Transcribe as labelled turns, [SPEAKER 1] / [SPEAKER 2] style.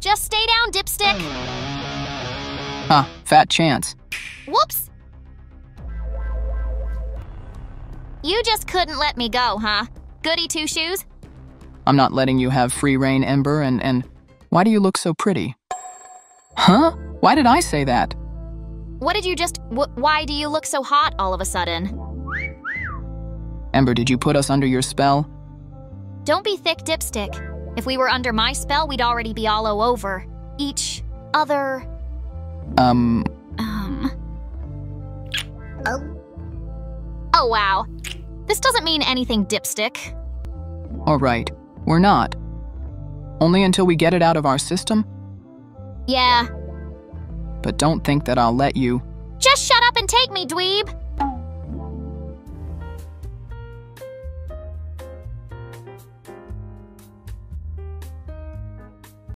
[SPEAKER 1] Just stay down, dipstick.
[SPEAKER 2] Huh, fat chance.
[SPEAKER 1] Whoops. You just couldn't let me go, huh? Goody two shoes?
[SPEAKER 2] I'm not letting you have free reign, Ember, and, and why do you look so pretty? Huh? Why did I say that?
[SPEAKER 1] What did you just. Wh- why do you look so hot all of a sudden?
[SPEAKER 2] Ember, did you put us under your spell?
[SPEAKER 1] Don't be thick, dipstick. If we were under my spell, we'd already be all over. Each other.
[SPEAKER 2] Um,
[SPEAKER 1] Um. Oh, Oh, wow. This doesn't mean anything, dipstick.
[SPEAKER 2] alright. We're not. Only until we get it out of our system?
[SPEAKER 1] Yeah.
[SPEAKER 2] But don't think that I'll let you.
[SPEAKER 1] Just shut up and take me, dweeb!